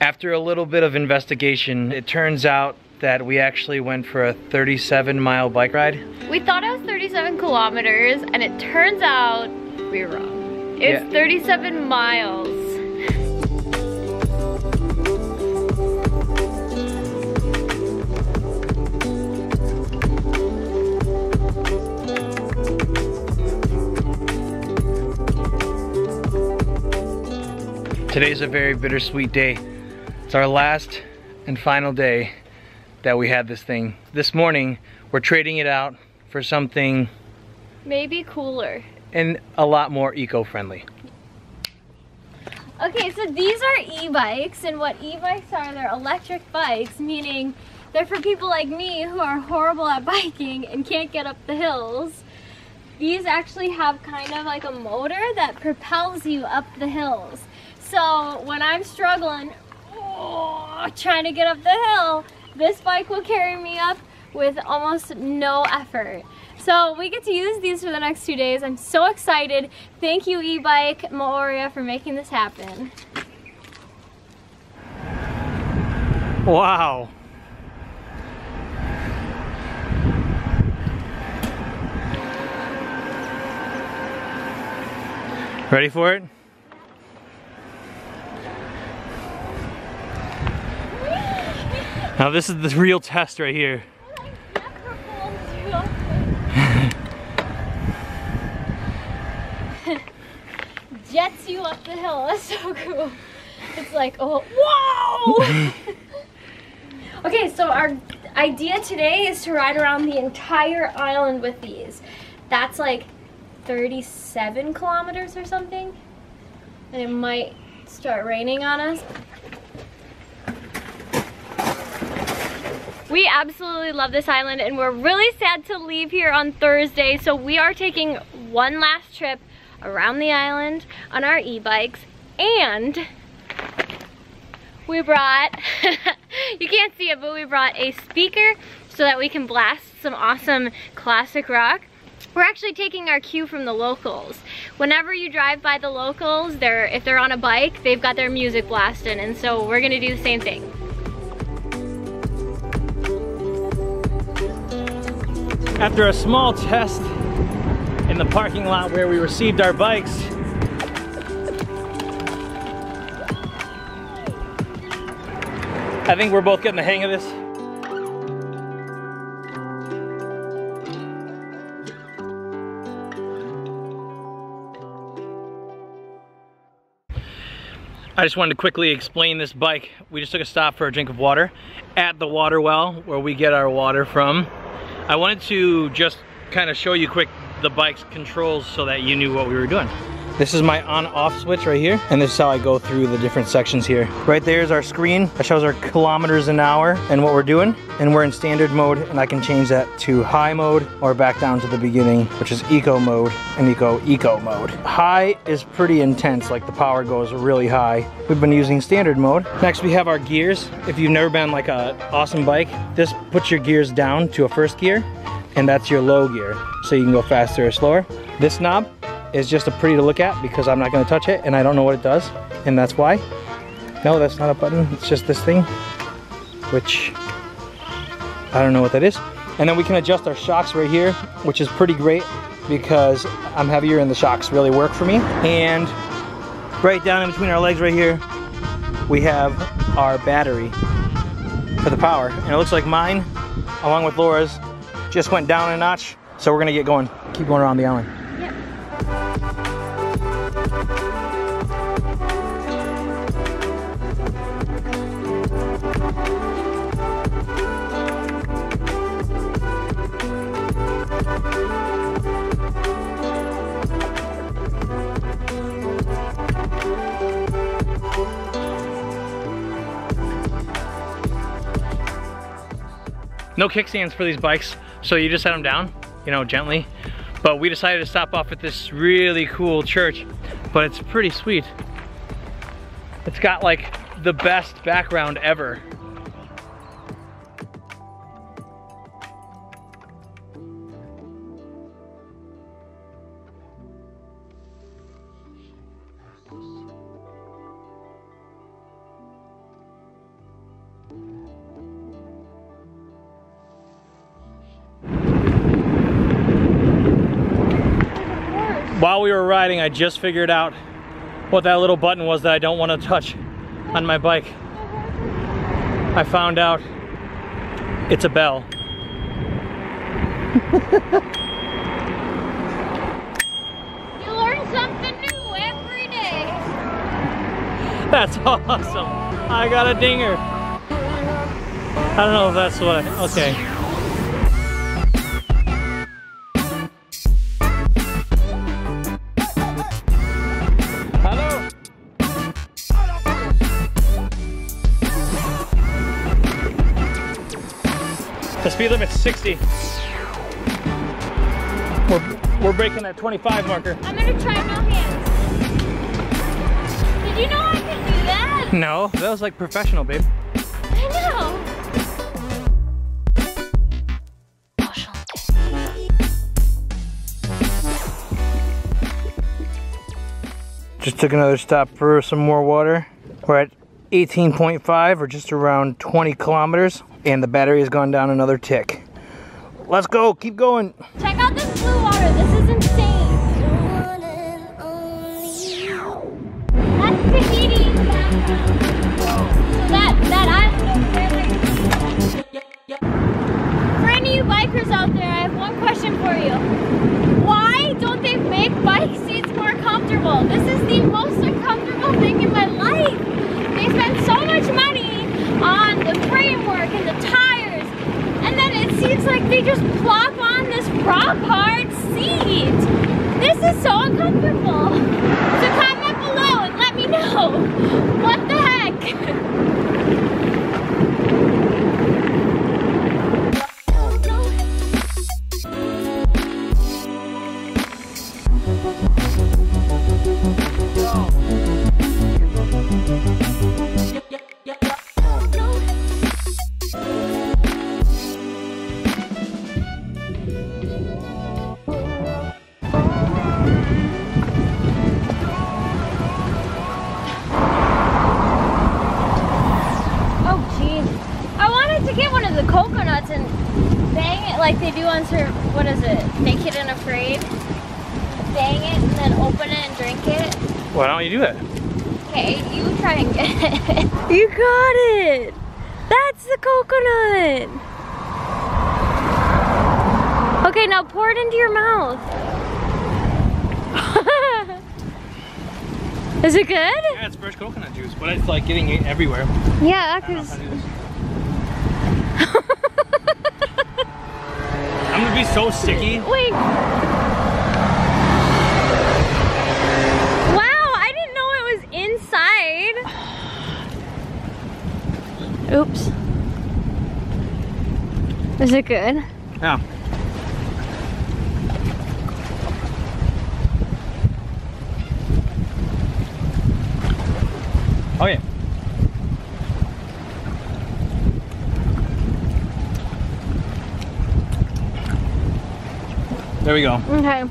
After a little bit of investigation, it turns out that we actually went for a 37 mile bike ride. We thought it was 37 kilometers and it turns out we were wrong. It's Yeah. 37 miles. Today's a very bittersweet day. It's our last and final day that we had this thing. This morning, we're trading it out for something Maybe cooler. and a lot more eco-friendly. Okay, so these are e-bikes, and what e-bikes are, they're electric bikes, meaning they're for people like me who are horrible at biking and can't get up the hills. These actually have kind of like a motor that propels you up the hills. So when I'm struggling, oh, trying to get up the hill, this bike will carry me up with almost no effort. So we get to use these for the next two days. I'm so excited. Thank you e-bike Moorea for making this happen. Wow. Ready for it? Now this is the real test right here. Jets you up the hill. That's so cool. It's like, oh, whoa! okay, so our idea today is to ride around the entire island with these. That's like 37 kilometers or something. And it might start raining on us. We absolutely love this island and we're really sad to leave here on Thursday. So we are taking one last trip around the island on our e-bikes and we brought, you can't see it, but we brought a speaker so that we can blast some awesome classic rock. We're actually taking our cue from the locals. Whenever you drive by the locals, they're if they're on a bike, they've got their music blasting, and so we're gonna do the same thing. After a small test in the parking lot where we received our bikes, I think we're both getting the hang of this. I just wanted to quickly explain this bike. We just took a stop for a drink of water at the water well where we get our water from. I wanted to just kind of show you quick the bike's controls so that you knew what we were doing. This is my on-off switch right here, and this is how I go through the different sections here. Right there is our screen that shows our kilometers an hour and what we're doing, and we're in standard mode, and I can change that to high mode or back down to the beginning, which is eco mode and eco eco mode. High is pretty intense, like the power goes really high. We've been using standard mode. Next we have our gears. If you've never been like a awesome bike, this puts your gears down to a first gear, and that's your low gear, so you can go faster or slower. This knob is just a pretty to look at because I'm not gonna touch it and I don't know what it does, and that's why. No, that's not a button, it's just this thing, which I don't know what that is. And then we can adjust our shocks right here, which is pretty great because I'm heavier and the shocks really work for me. And right down in between our legs right here, we have our battery for the power. And it looks like mine, along with Laura's, just went down a notch. So we're gonna get going, keep going around the island. No kickstands for these bikes, so you just set them down, you know, gently. But we decided to stop off at this really cool church, but it's pretty sweet. It's got like the best background ever. While we were riding, I just figured out what that little button was that I don't want to touch on my bike. I found out it's a bell. You learn something new every day. That's awesome. I got a dinger. I don't know if that's what I, okay. The speed limit's 60. We're, we're breaking that 25 marker. I'm gonna try no hands. Did you know I could do that? No, that was like professional, babe. I know. Just took another stop for some more water. We're at 18.5 or just around 20 kilometers and the battery has gone down another tick. Let's go, keep going. Check out this blue water. This is insane. That's Tahiti. So that that island. For any of you bikers out there, I have one question for you. Why don't they make bike seats more comfortable? This is the most uncomfortable thing in my life. They spend so much money on the framework and the tires, and then it seems like they just plop on this rock hard seat. This is so uncomfortable. Like they do on Sir what is it? Naked and Afraid. Bang it and then open it and drink it. Why don't you do that? Okay, you try and get it. You got it! That's the coconut! Okay, now pour it into your mouth. Is it good? Yeah, it's fresh coconut juice, but it's like getting it everywhere. Yeah, I don't know because how to do this. I'm gonna be so sticky. Wait. Wow, I didn't know it was inside. Oops. Is it good? Yeah. Oh There we go. Okay.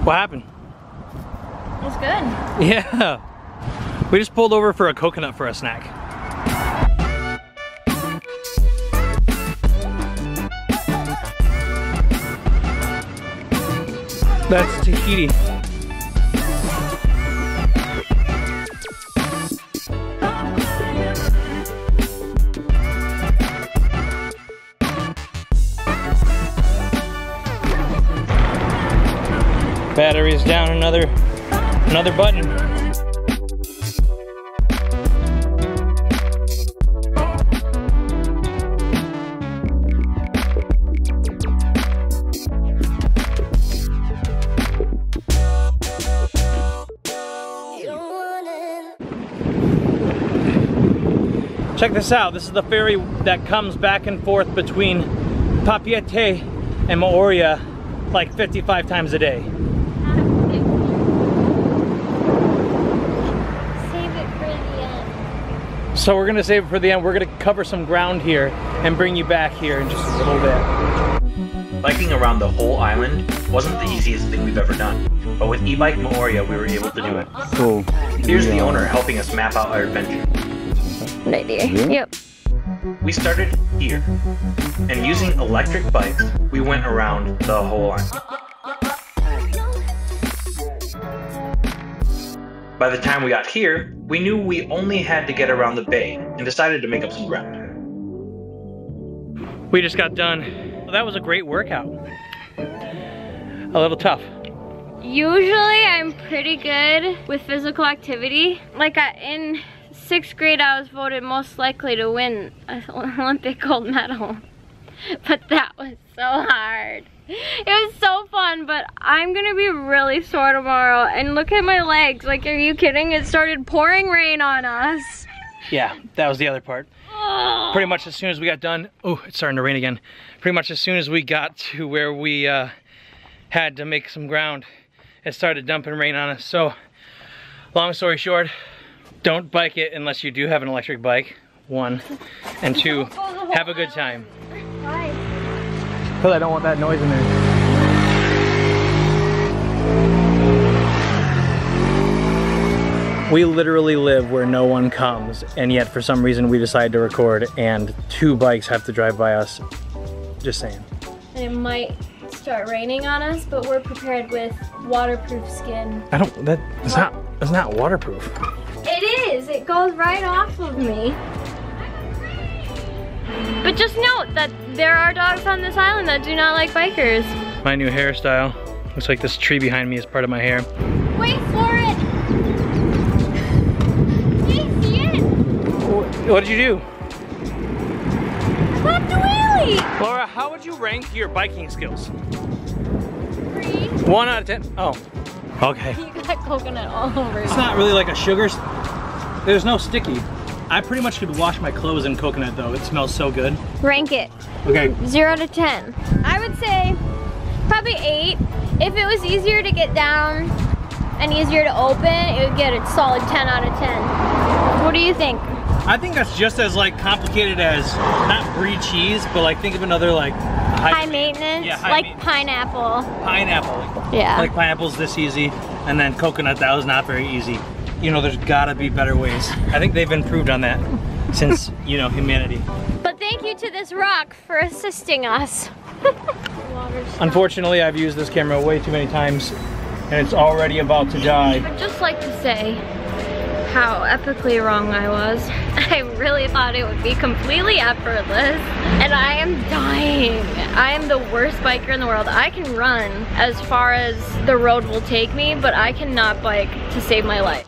What happened? It's good. Yeah. We just pulled over for a coconut for a snack. That's Tahiti. Battery's down another another button. Check this out. This is the ferry that comes back and forth between Papeete and Moorea like 55 times a day. Save it for the end. So we're gonna save it for the end. We're gonna cover some ground here and bring you back here in just a little bit. Biking around the whole island wasn't the easiest thing we've ever done, but with e-bike Moorea we were able to do it. Cool. Here's the owner helping us map out our adventure. Good idea. Yeah. Yep. We started here, and using electric bikes, we went around the whole island. By the time we got here, we knew we only had to get around the bay and decided to make up some ground. We just got done. Well, that was a great workout. A little tough. Usually I'm pretty good with physical activity. Like I, in sixth grade, I was voted most likely to win an Olympic gold medal. But that was so hard. It was so fun, but I'm gonna be really sore tomorrow. And look at my legs, like are you kidding? It started pouring rain on us. Yeah, that was the other part. Pretty much as soon as we got done, oh, it's starting to rain again. Pretty much as soon as we got to where we uh, had to make some ground, it started dumping rain on us. So, long story short, don't bike it unless you do have an electric bike, one. And two, have a good time. Why? Because I don't want that noise in there. We literally live where no one comes, and yet for some reason we decide to record, and two bikes have to drive by us. Just saying. And it might start raining on us, but we're prepared with waterproof skin. I don't. That it's not. It's not waterproof. It is, it goes right off of me. But just note that there are dogs on this island that do not like bikers. My new hairstyle. Looks like this tree behind me is part of my hair. Wait for it! Casey, it! What did you do? Pop the wheelie! Laura, how would you rank your biking skills? Three. One out of ten. Oh. Okay. You got coconut all over It's not really like a sugar. There's no sticky. I pretty much could wash my clothes in coconut though. It smells so good. Rank it. Okay. Zero to 10. I would say probably eight. If it was easier to get down and easier to open, it would get a solid 10 out of 10. What do you think? I think that's just as like complicated as not brie cheese, but like think of another like high, High maintenance, Yeah, high like pineapple. pineapple. Yeah. Like pineapple's this easy, and then coconut that was not very easy. You know, there's gotta be better ways. I think they've improved on that since you know humanity. But thank you to this rock for assisting us. Unfortunately, I've used this camera way too many times, and it's already about to die. I'd just like to say how epically wrong I was. I really thought it would be completely effortless, and I am dying. I am the worst biker in the world. I can run as far as the road will take me, but I cannot bike to save my life.